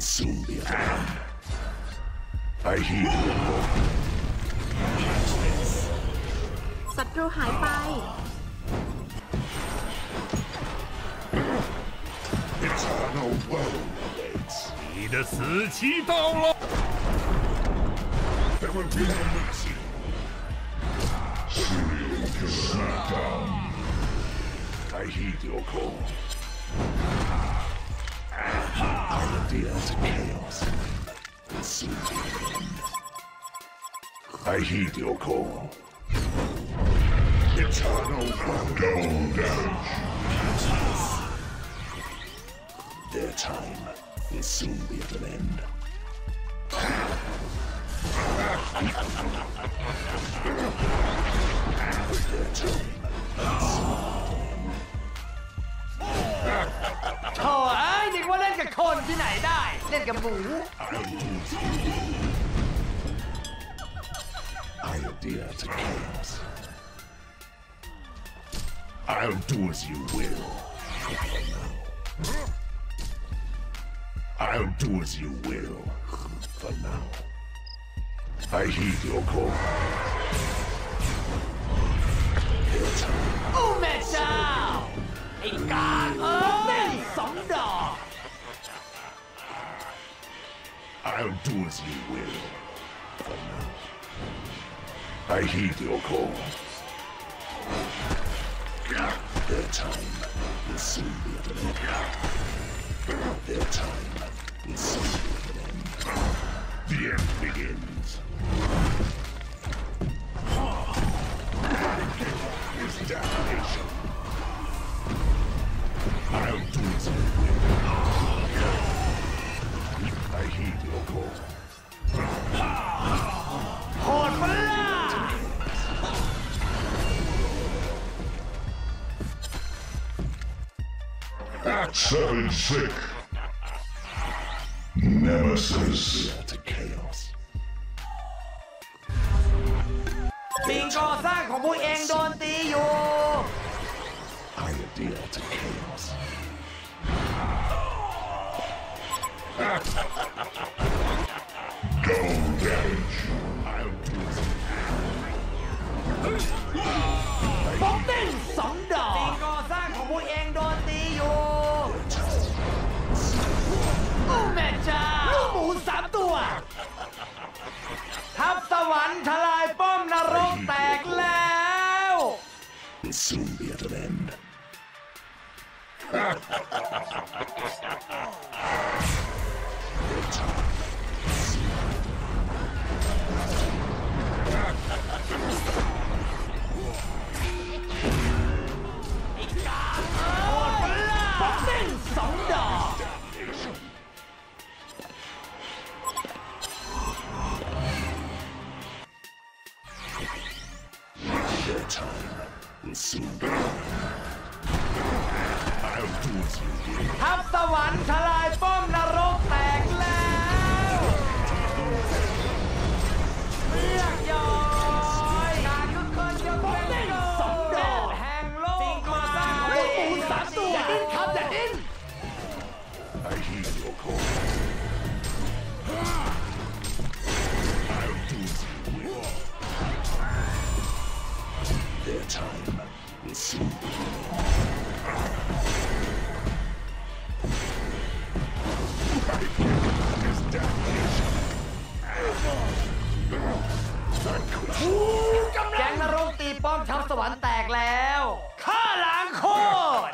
will soon be at an end. I heed your call. ศัตรูหายไป Eternal woe awaits. 你的死期到了。 There will be no mercy. Serial killer smackdown. I heed your call. I to chaos. I heed your call. Eternal double damage. Their time will soon be at an end. Their time คนที่ไหนได้ เล่นกับหมู I adhere to chaos. I'll do as you will. I'll do as you will. For now. I heed your call. Their time โอ้ I'll do as you will. I heed your call. Their time will soon be at an end. Their time will soon be at an end. The end begins. Is damnation. Seven Sick. Nemesis. To Chaos. 邊個生紅會贏到啲哟？I deal to chaos. will soon be at an end. กำลัแกงนรกตีป้อมทับสวรรค์แตกแล้วฆ่าล้างโคตร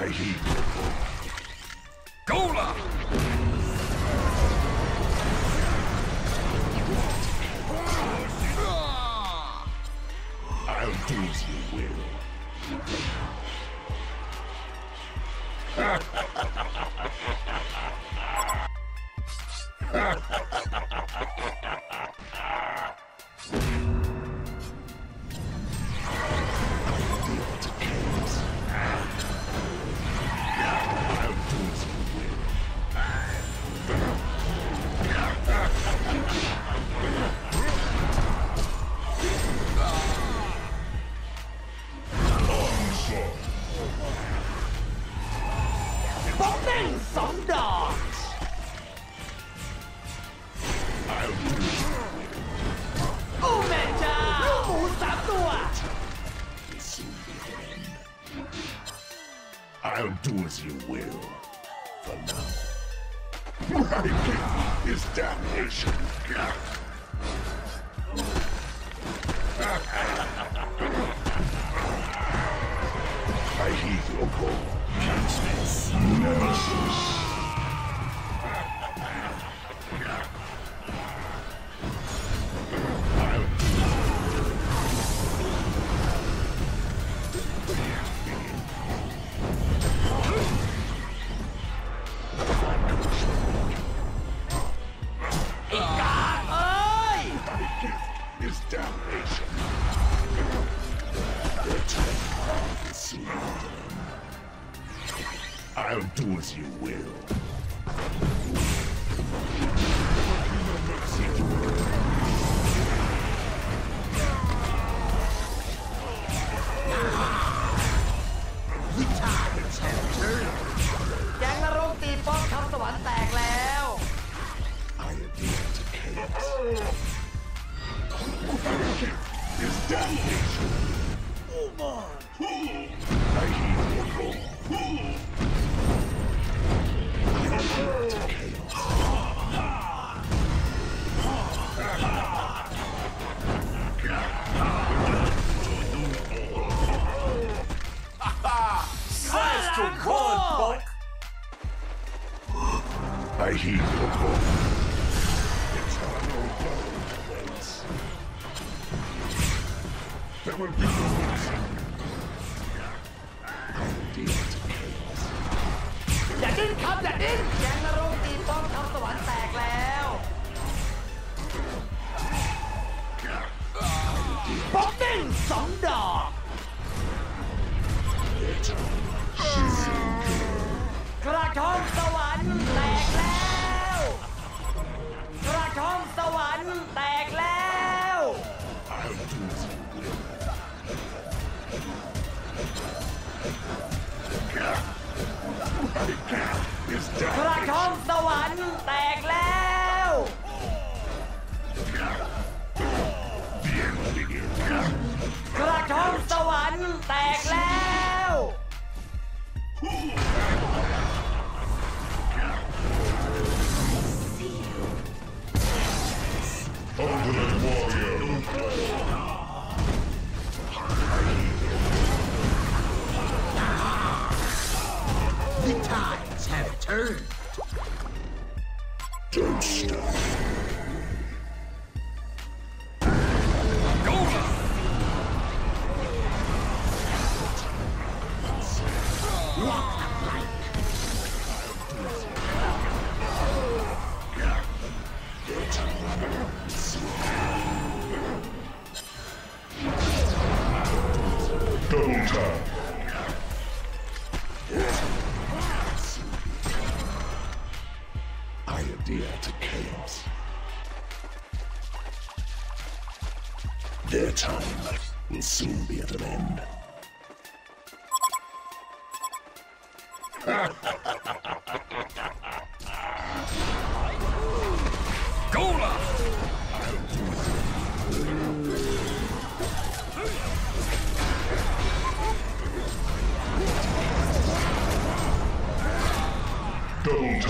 I heed your call. Gola! Ah! I'll do as you will. I'll do as you will. For now. My gift is damnation. I heed your call. Nemesis. Nemesis. I'll do as you will. Retarded Hunter! แก๊งนรกตีป้อมทำสวรรค์แตกแล้ว I appear to chaos. Is damage! Oh my! I heal your role. I heed your call. Don't stop. Go! I adhere to chaos. Their time will soon be at an end. Double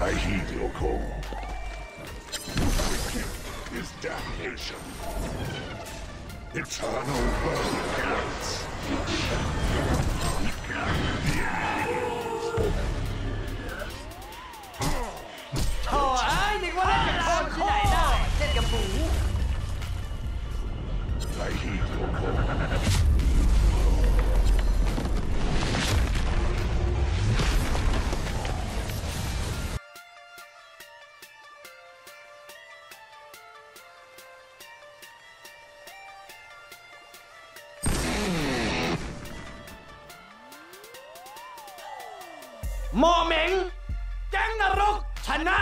I heed your call. Wicked is damnation. Eternal burning โมเหมงแก๊งนรกชนะ